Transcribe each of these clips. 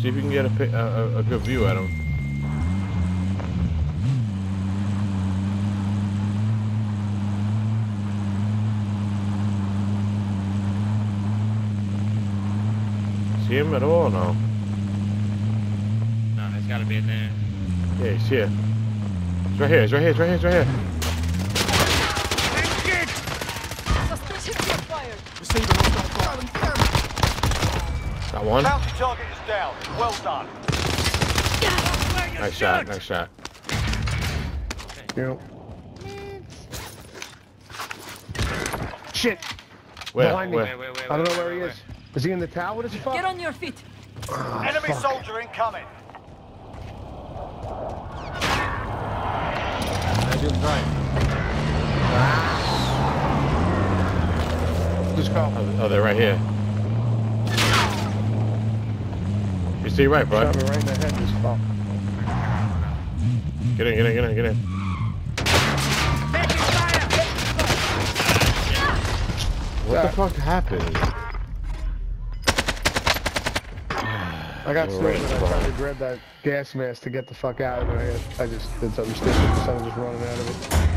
See if you can get a, a, a, a good view at him. See him at all? No. No, it's gotta be in there. Yeah, he's here. It's right here. It's right here. It's right here. It's right here. Suspicious. Got one. Bounty target is down. Well done. Nice shot. Nice shot. Yep. Shit. Where? Behind me. Where? Wait, wait, wait. I don't know wait, where he wait, is. Is he in the tower? What is he Get on your feet. Ah, Enemy soldier incoming. I didn't ah. Just call. Oh, oh, they're right here. You see right, bro. Right in the head. This fuck. Get in, get in, get in, get in. What the fuck happened? I got right, and I tried to grab that gas mask to get the fuck out of it. I just did something stupid. So I was just running out of it.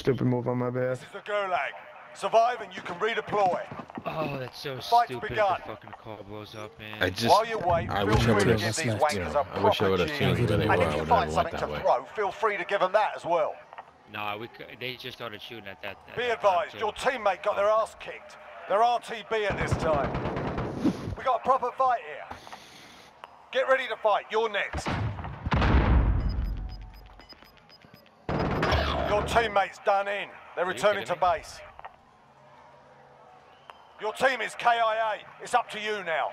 Stupid move on my bad. This is the Gulag. Survive and you can redeploy. Oh, that's so Fight's stupid. begun. The fucking car blows up, man. I just, While you wait, I feel wish I free would to have, give these you wankers know, a I wish I proper would have seen where they were. And if you find something to way. throw, feel free to give them that as well. Nah, we, they just started shooting at that. at Be that time, advised, your teammate got their ass kicked. They're RTB at this time. We got a proper fight here. Get ready to fight. You're next. Your teammate's done in. They're returning to base. Your team is KIA. It's up to you now.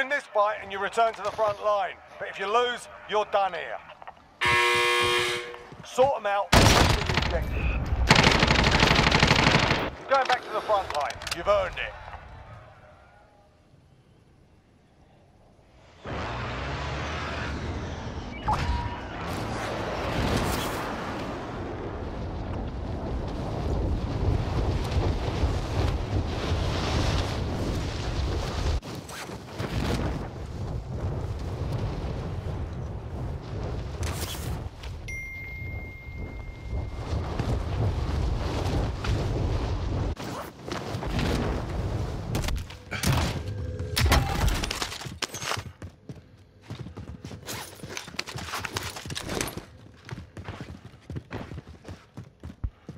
Win this fight and you return to the front line. But if you lose, you're done here. Sort them out. Going back to the front line. You've earned it.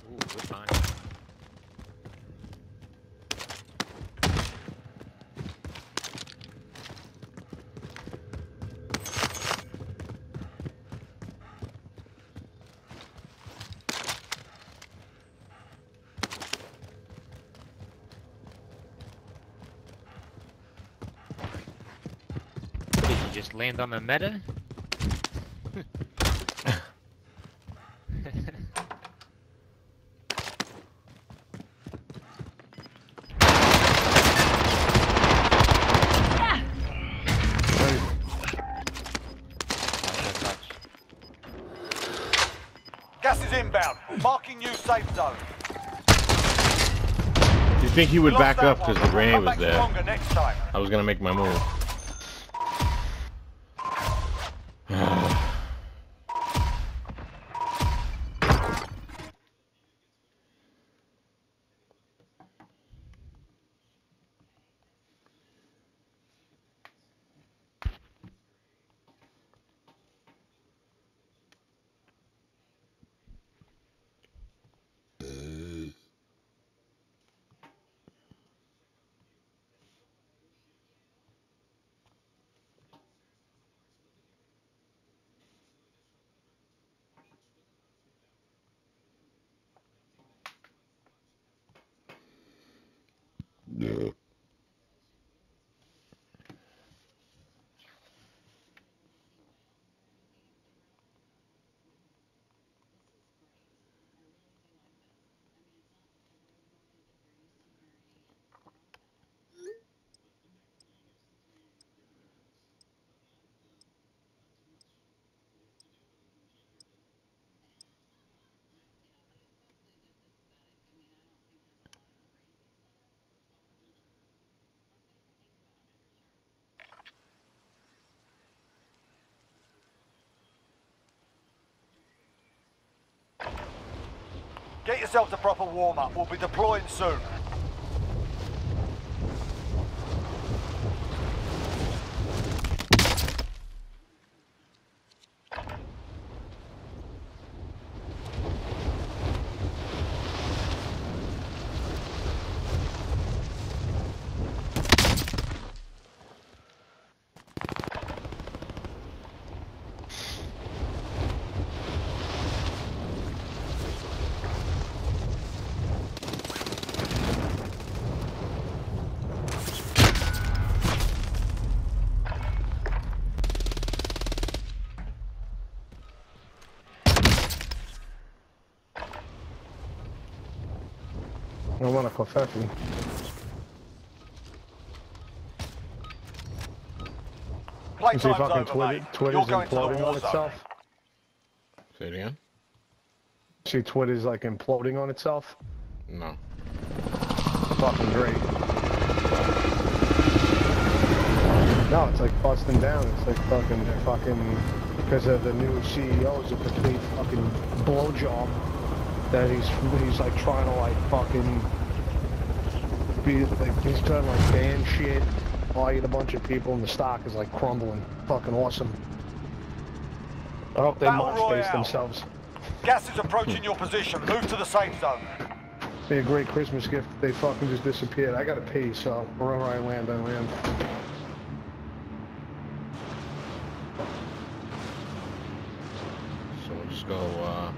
Ooh, we're fine. Did you just land on the meta? Touch, touch. Gas is inbound. Marking new safe zone. Do you think he would back up because the grenade was there? stronger next time. I was gonna make my move. Get yourself to proper warm-up. We'll be deploying soon. I want a confession. You see Playtime's fucking over, Twitter, mate. Twitter's You're going to imploding on itself. Say it again? See Twitter's like imploding on itself. No. Fucking great. No, it's like busting down. It's like fucking, fucking, because of the new CEO is a complete fucking blowjob. That he's, he's like trying to like fucking be like, he's trying to like ban shit, I eat a bunch of people, and the stock is like crumbling. Fucking awesome. I hope they face themselves. Gas is approaching your position. Move to the safe zone. Be a great Christmas gift. They fucking just disappeared. I gotta pee, so wherever I land, I land. So we'll just go, uh...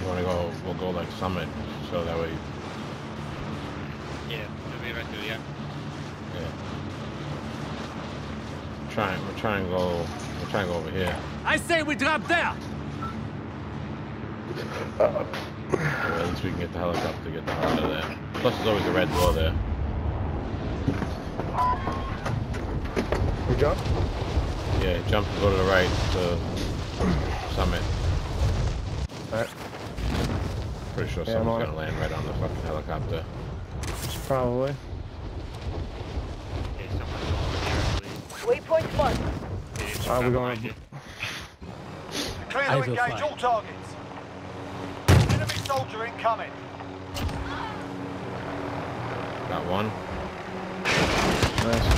You wanna go, we'll go like summit, so that way, Yeah, let me right through, yeah. yeah. Trying, we're trying to go, we're trying to go over here. I say we drop there. Well, at least we can get the helicopter to get the hell out of there. Plus there's always a red door there. We jump? Yeah, jump and go to the right to summit. Alright. Pretty sure Yeah, I'm someone's gonna land right on the fucking helicopter. Probably. Okay, someone's over here, I believe. Waypoint marked. They didn't Are we going- behind you. Clear I to engage fly. all targets. Enemy soldier incoming. Got one. Nice.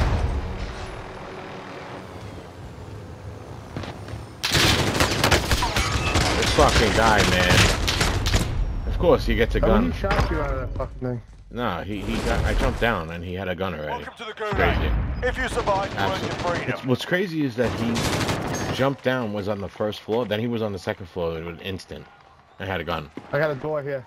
This fucking guy, man. Of course he gets a How gun. many shots you out of that fucking thing? No, he, he got, I jumped down and he had a gun already. Welcome to the It's crazy. If you survive, you earn your Absolutely. freedom. It's, what's crazy is that he jumped down, was on the first floor, then he was on the second floor in an instant. I had a gun. I got a door here.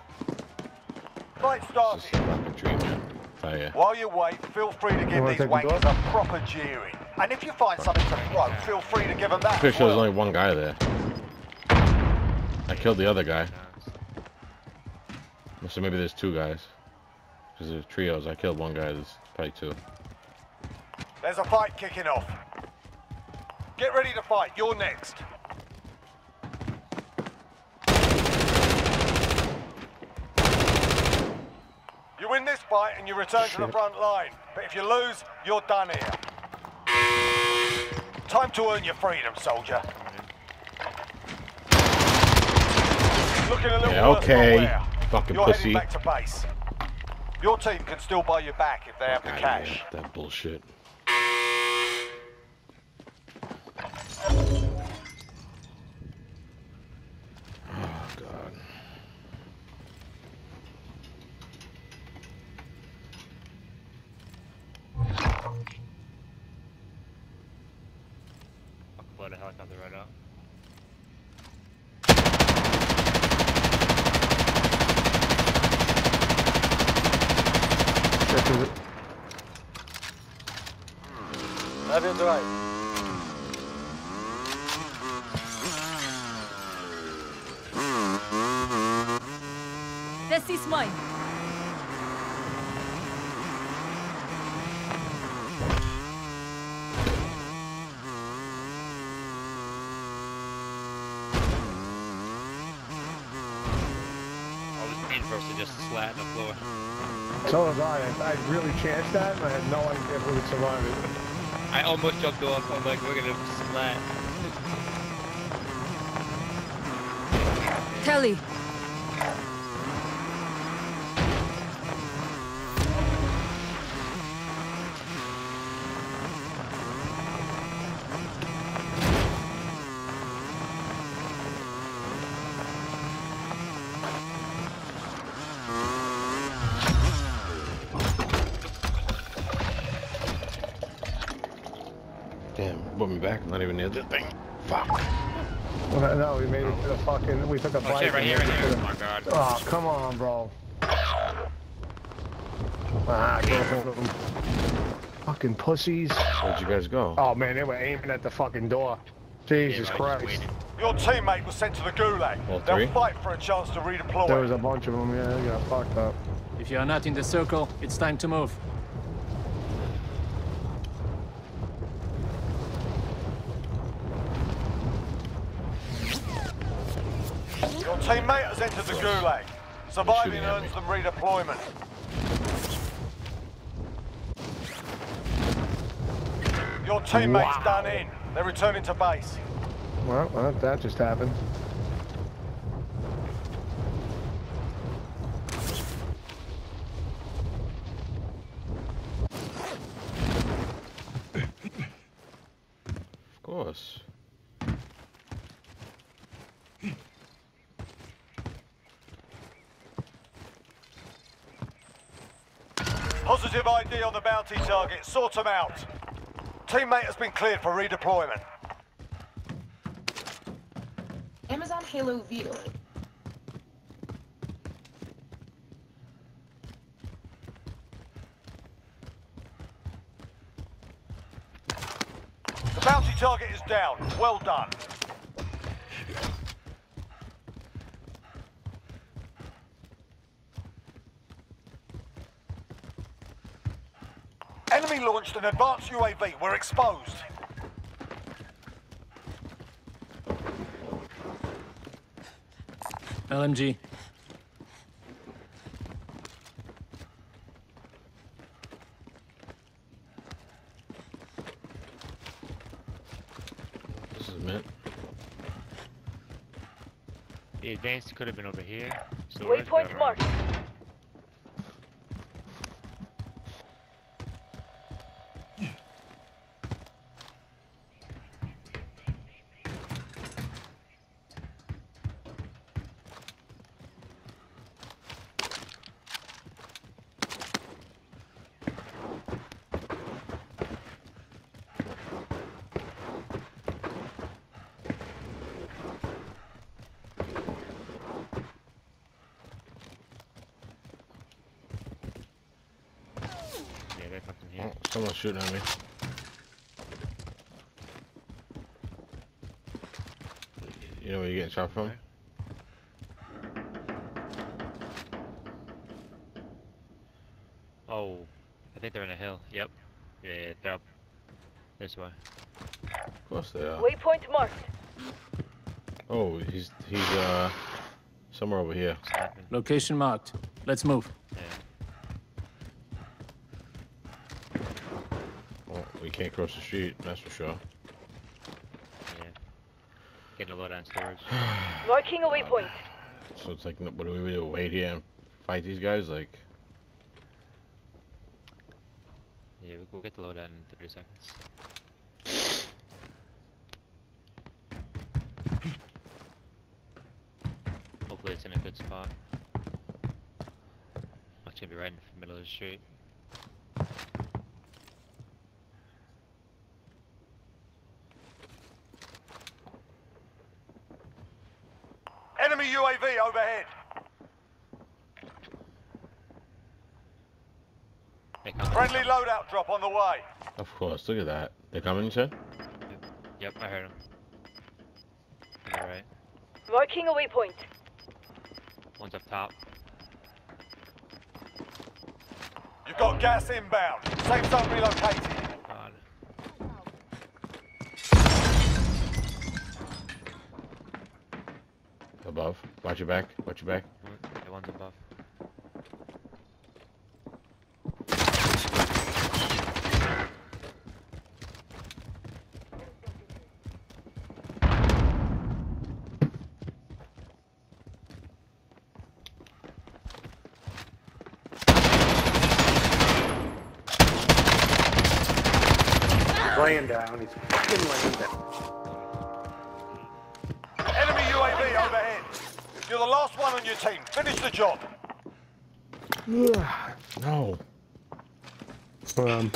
Fight It's started. just a dream, man. Tell ya. While you wait, feel free to give these take the wankers a proper jeering. And if you find something to throw, feel free to give them that. Pretty sure there's only one guy there. I killed the other guy. So maybe there's two guys. Because there's trios. I killed one guy. There's probably two. There's a fight kicking off. Get ready to fight. You're next. You win this fight and you return to the front line. But if you lose, you're done here. Time to earn your freedom, soldier. Looking a little Yeah, okay. Fucking You're pussy. heading back to base. Your team can still buy you back if they have the cash. That bullshit. just flat in the floor. So was I. I, I really chanced that, and I had no idea if we would survive it. I almost jumped off. I'm like, we're gonna splat. Kelly, took a Oh bike. shit, right and here, made right here. Oh my god. Oh, come on, bro. Ah, go for. Fucking pussies. Where'd you guys go? Oh man, they were aiming at the fucking door. Jesus right, just Christ. Your teammate was sent to the gulag. All They'll three? fight for a chance to redeploy. There was a bunch of them. Yeah, they got fucked up. If you are not in the circle, it's time to move. Your teammate has entered the gulag. Surviving earns them redeployment. Your teammate's Wow. done in. They're returning to base. Well, well, that just happened. Of course. Positive ID on the bounty target. Sort them out. Teammate has been cleared for redeployment. Amazon Halo View. The bounty target is down. Well done. Enemy launched an advanced UAV. We're exposed. LMG. This is meant. The advance could have been over here. Storage, waypoint marked. Yeah, they're fucking Oh, here. someone's shooting at me. You know where you're getting shot from? Oh, I think they're in a hill. Yep. Yeah, yeah, they're up. This way. Of course they are. Waypoint marked. Oh, he's he's uh somewhere over here. Location marked. Let's move. Yeah. Oh, we can't cross the street, that's for sure. Yeah. Getting a load on storage. Marking a waypoint. So it's like, what do we do? Wait here and fight these guys? Like, Yeah, we- we'll get the load out in 30 seconds. Hopefully it's in a good spot. It's gonna be right in the middle of the street. Enemy UAV overhead. Friendly loadout drop on the way. of course, look at that. They're coming, sir? Yep, I heard them. Alright. Marking a waypoint. One's up top. You've got gas inbound. Safe zone relocated. God. Above. Watch your back. Watch your back. The one's above. Laying down. He's You're the last one on your team. Finish the job. No. Um,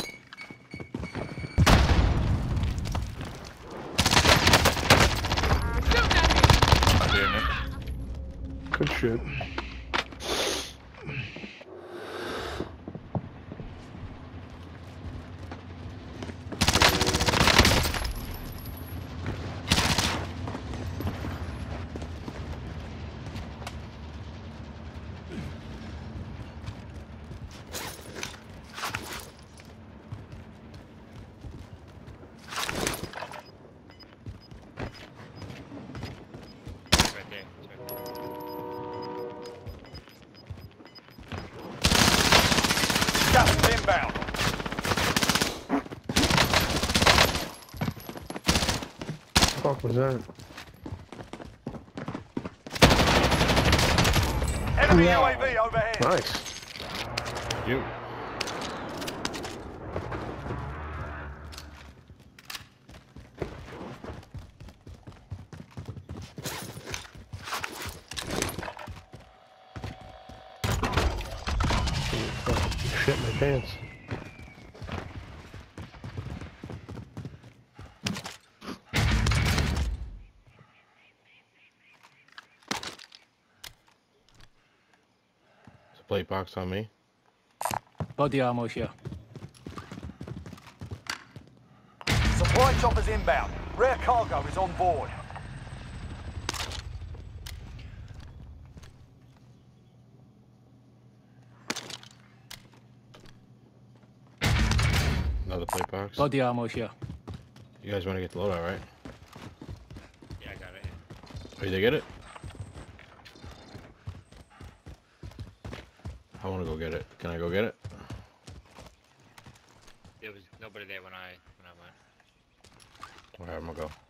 it. good shit. Right there. It's right there. Gas is inbound. Fuck was that? Enemy UAV overhead. Nice. You. Fucking shit in my pants. There's box on me. Body armor here. Supply choppers inbound. Rare cargo is on board. Another plate box. Body armor here. You guys want to get the loadout, right? Yeah, I got it. Oh, you did get it? I want to go get it. Can I go get it? There was nobody there when I when I went. Alright, I'm gonna go.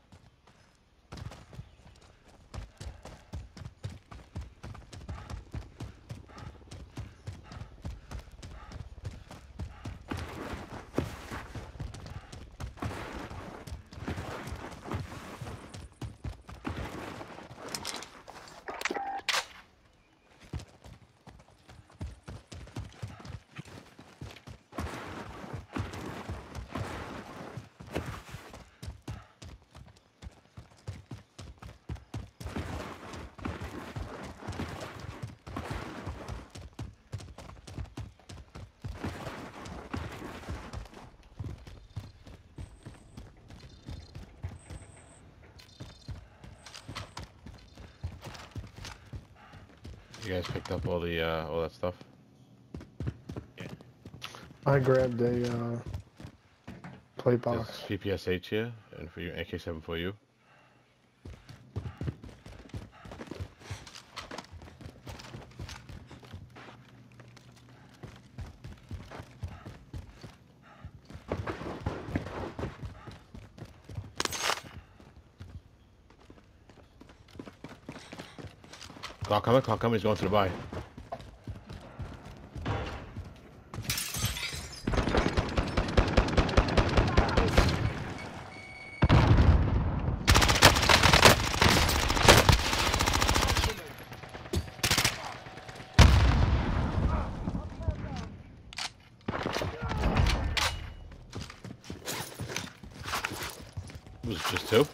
You guys picked up all the uh, all that stuff. Yeah. I grabbed a uh, plate There's box. PPSH here, and for you, AK-7 for you. Clock coming, he's going to the buy. Was it just two?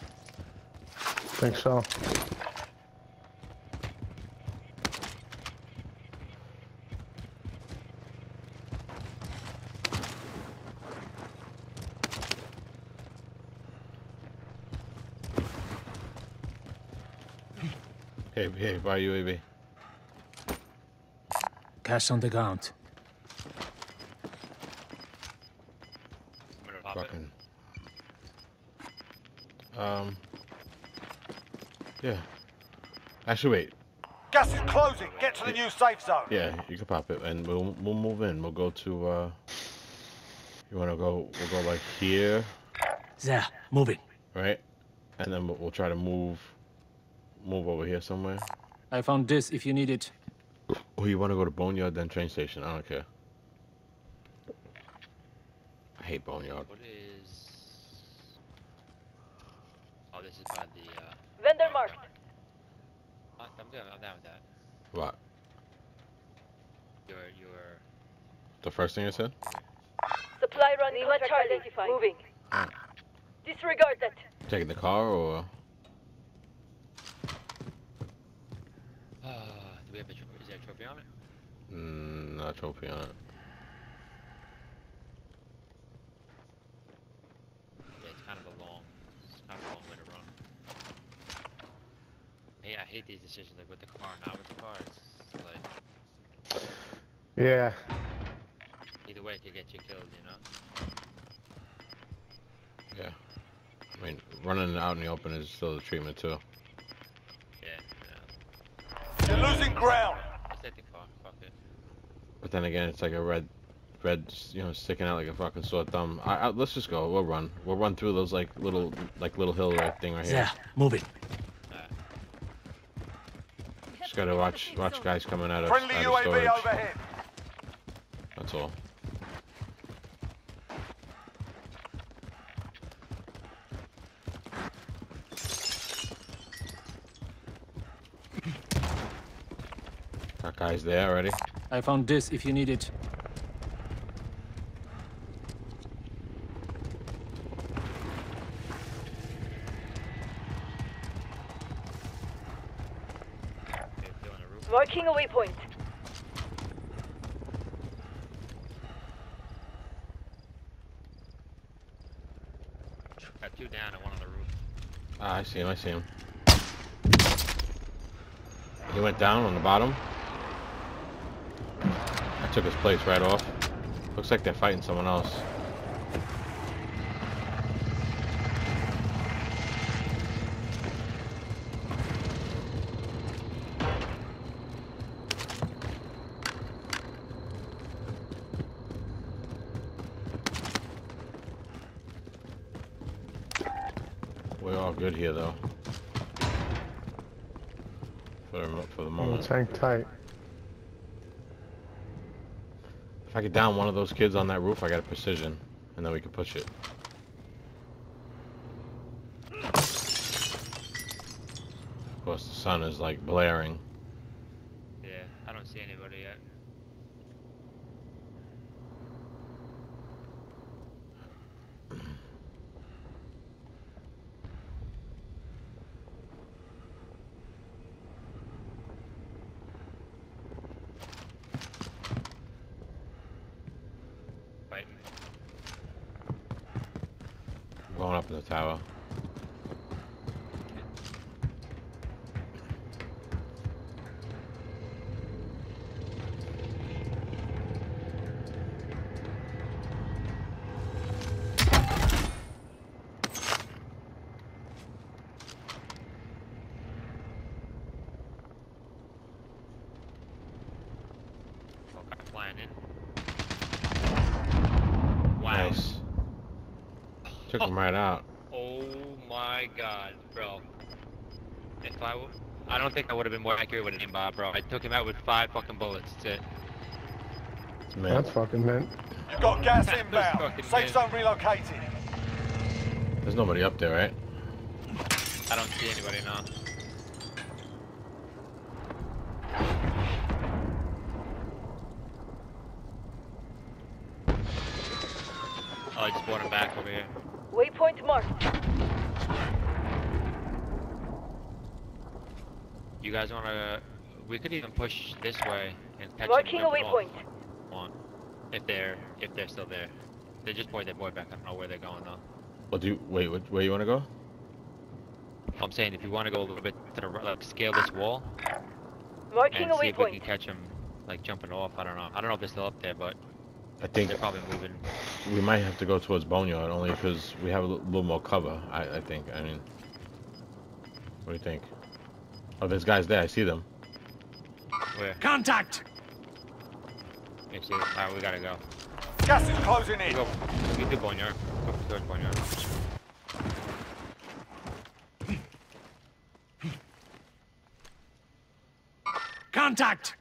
think so. Hey, hey, buy UAV. Cash on the ground. I'm gonna pop it. Fucking. Um. Yeah. Actually, wait. Gas is closing. Get to the new safe zone. Yeah, you can pop it, and we'll we'll move in. We'll go to. uh You wanna go? We'll go like here, There, moving. right? And then we'll, we'll try to move, move over here somewhere. I found this if you need it. Or you wanna go to Boneyard, then train station? I don't care. I hate Boneyard. What is? Oh, this is by the. Uh, Vendor marked. I'm I'm good. I'm down with that. What? Your your. The first thing I said? Supply run contract identified. Moving. Disregard that. Taking the car or? Uh, do we have a trophy? Is there a trophy on it? Mm, not a trophy on it. Yeah, it's kind of a long. It's kind of a long way to run. Hey, I hate these decisions, like with the car, not with the car. It's like Yeah. either way, it could get you killed, you know. Yeah. I mean, running out in the open is still the treatment too. Ground. Just take the car. Fuck it. But then again, it's like a red, red, you know, sticking out like a fucking sore thumb. I, I, let's just go. We'll run. We'll run through those like little, like little hill right thing right here. There, moving. Just gotta watch, watch guys coming at us Friendly out of UAV storage. overhead. That's all. That there already. I found this if you need it. Okay, doing a roof. Marking a waypoint. Got two down and one on the roof. Ah, I see him. I see him. He went down on the bottom. Took his place right off. Looks like they're fighting someone else. We're all good here, though. For the, for the moment. tank tight. I get down one of those kids on that roof, I got a precision, and then we can push it. Of course, the sun is like blaring. Yeah, I don't see anybody yet. Fighting. Going up in the tower. Okay, flying in. Wow. Nice. Took him right out. Oh my god, bro. If I w- I don't think I would have been more accurate with an aimbot, bro. I took him out with five fucking bullets. That's it. Man, That's fucking mint. You've got gas inbound. Safe men. zone relocated. there's nobody up there, right? I don't see anybody now. Oh, I just brought him back over here. Waypoint marked. You guys wanna? We could even push this way and catch Marking a them jumping off. waypoint. On, if they're if they're still there. They just brought their boy back. I don't know where they're going though. Well, do you, wait, wh- where you want to go? I'm saying if you want to go a little bit to the right, like scale this wall Marking and a see if we can catch them like jumping off. I don't know. I don't know if they're still up there, but I think they're probably moving. we might have to go towards Boneyard only because we have a little more cover. I, I think. I mean, what do you think? Oh, there's guys there. I see them. Where? Contact! You see? Alright, we gotta go. Gas is closing We in. go. We do Boneyard. Go towards Boneyard. Contact!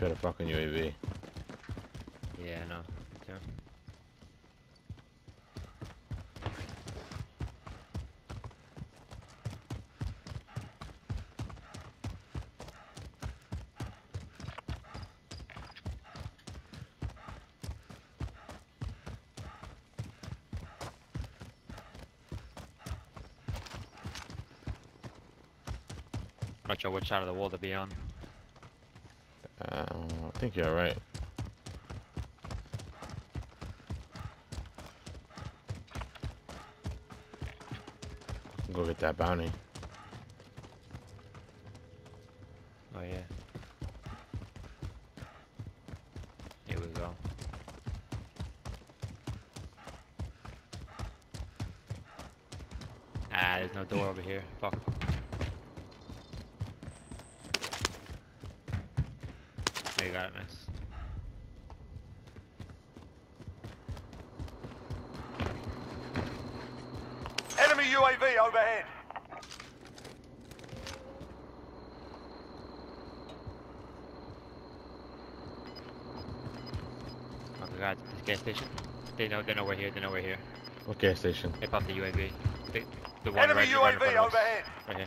Had a fucking UAV. Yeah, no. Yeah. Not sure which side of the wall to be on. I think you're right. Go get that bounty. Oh yeah. Here we go. Ah, there's no door over here. Fuck. There you got it, miss. Enemy UAV overhead. Oh my god, this gas station. They know, they know we're here. They know we're here. What gas station? They popped the UAV. The, the one Enemy right, right in front UAV of us. overhead. Right here.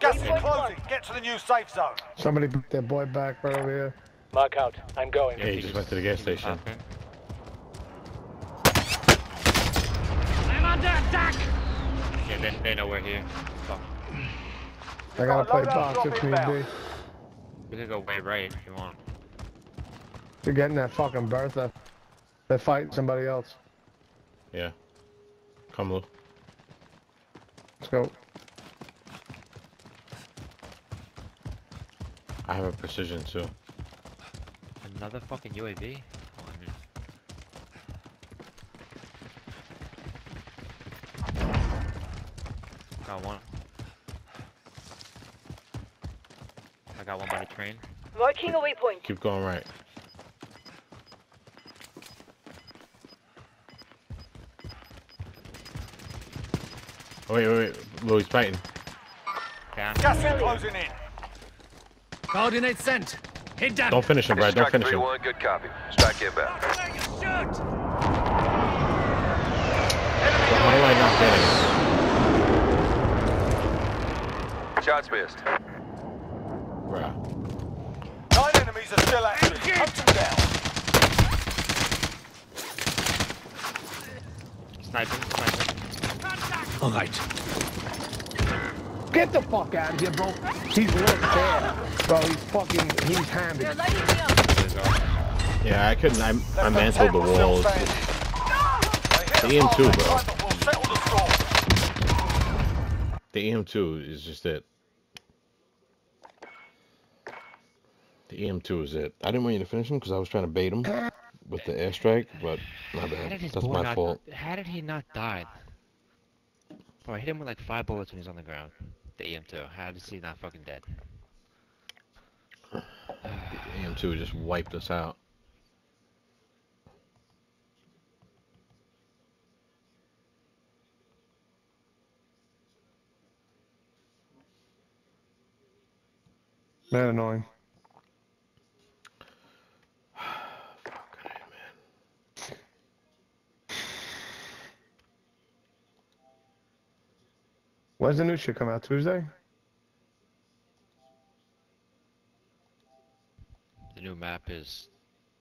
Gas is Waypoint closing. Get to the new safe zone. Somebody put their boy back right over here. Mark out. I'm going. Yeah, he just went to the gas station. popped. I'm under attack! Yeah, they, they know we're here. Fuck. I gotta play Loadout box drop if need inbound. be. We could go way right if you want. You're getting that fucking Bertha. They're fighting somebody else. Yeah. Come, Lou. Let's go. I have a precision too. Another fucking UAV? Oh, I mean, got one. I got one by the train. Marking a waypoint. Keep going right. Oh, wait, wait, wait. Louis fighting. Down. Gas is closing in. Coordinates sent. Hit them. Don't finish him, Brad. Don't finish him. 3-1, good copy. Strike inbound. Shoot! How do I not get him? Shots missed. Bruh. Nine enemies are still active. Hunt them down. Sniping, sniping. All right. Get the fuck out of here, bro. He's look there. Bro, he's fucking, he's hammered. There you go. Yeah, I couldn't. I, I Less mantled the were still walls. standing. The us EM2, bro. time, but we'll settle the score. The EM2 is just it. The EM2 is it. I didn't want you to finish him because I was trying to bait him with the airstrike, but my bad. That's my not, fault. How did he not die? Bro, I hit him with like five bullets when he was on the ground. The EM2. How is he not fucking dead? The EM2 just wiped us out. Man, annoying. When's the new shit come out? Tuesday? The new map is